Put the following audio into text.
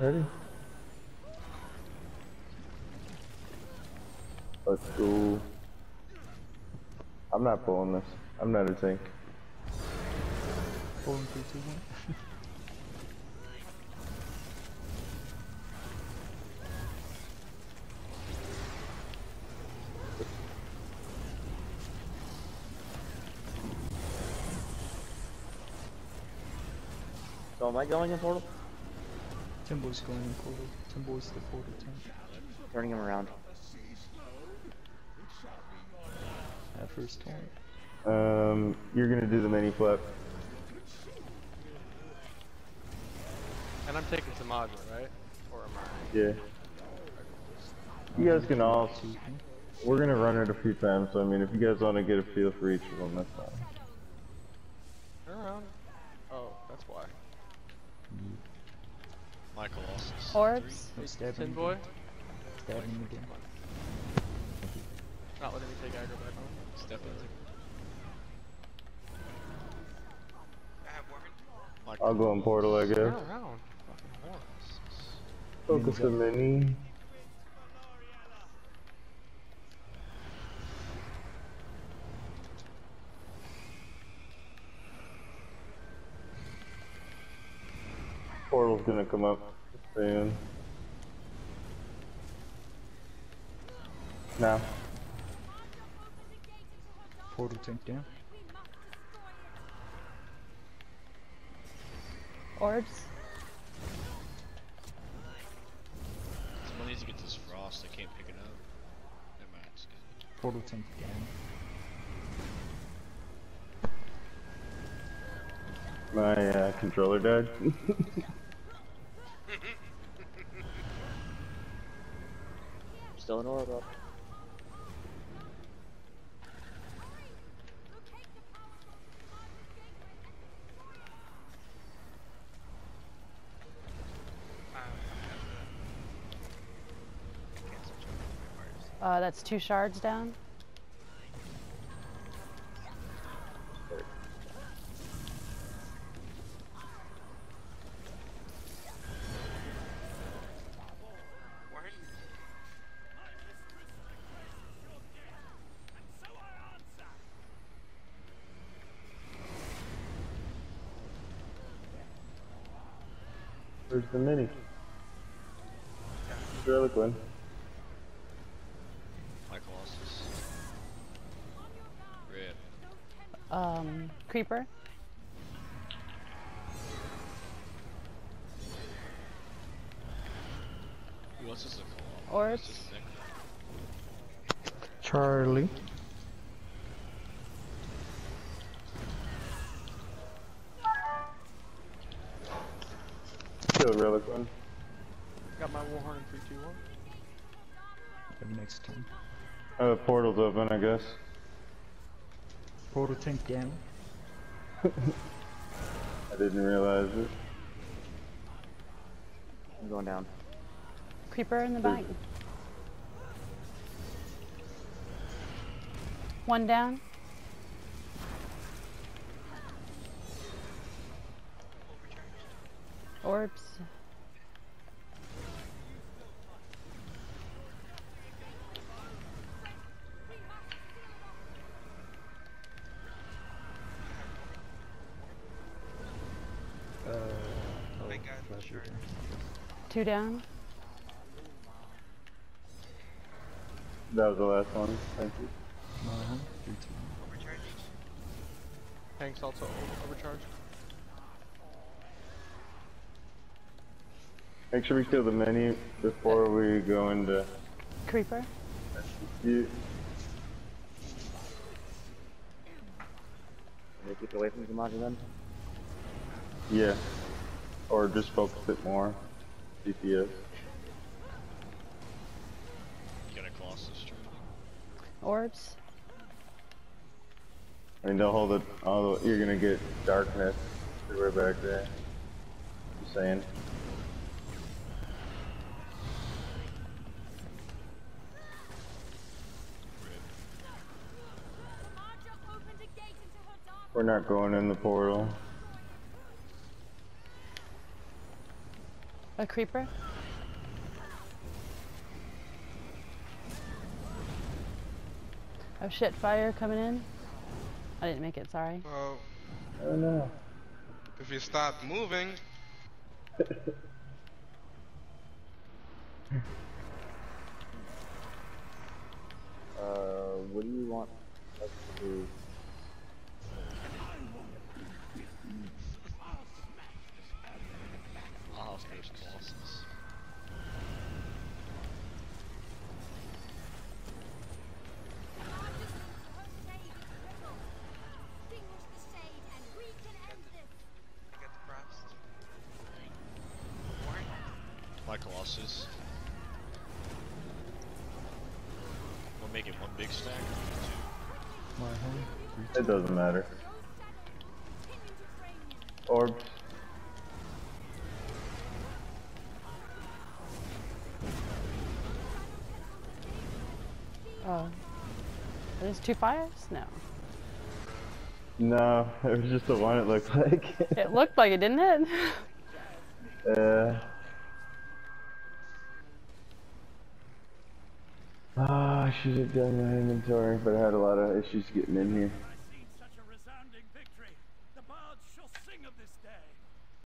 Ready? Let's go. I'm not pulling this. I'm not a tank. Four, three, two, one. So am I going in portal? Timbo's going in portal. Timbo's the portal tank. Turning him around. At first taunt. Um, you're gonna do the mini flip. And I'm taking Z'Maja, right? Or am I? Yeah. You guys can all. We're gonna run it a few times, so I mean, if you guys want to get a feel for each of them, that's fine. Turn around. Oh, that's why. Michael Colossus. Orbs. No, stab Tin boy. again. Stab him again. Not letting me take aggro back on. Step into. I'll go in portal, I guess. around. Fucking horse. Focus the mini. Portal's gonna come up soon. Now. Portal tank down. Orbs. Someone needs to get this frost. I can't pick it up. Never mind. it's good. Portal tank down. My uh, controller died. Still an orb up. Uh, that's two shards down. Where's the mini? Relequen. My Colossus. Red. Um, creeper. Who else is a Colossus? Orbs. This is Nick. Charlie. Kill Got my Warhorn in 3, 2, 1. Up next time. Uh, portal's open, I guess. Portal tank down. I didn't realize it. I'm going down. Creeper in the back. One down. Orbs. Uh, oh. Two down. That was the last one. Thank you. Uh-huh. Three, two, one. Tank's also overcharged. Make sure we kill the mini before we go into. Creeper. You, keep away from Z'Maja then? yeah. Or just focus it more. DPS. You got a Colossus, Charlie. Orbs. I mean, they'll hold it. All the, you're gonna get darkness everywhere back there. Just saying. We're not going in the portal. A creeper. Oh shit, fire coming in. I didn't make it, sorry. Well, Oh no. if you stop moving, Colossus. We'll make it one big stack. or My home. It doesn't matter. Orbs. Oh. There's two fires? No. No, it was just the one it looked like. It looked like it, didn't it? uh. Ah, I should have done my inventory, but I had a lot of issues getting in here.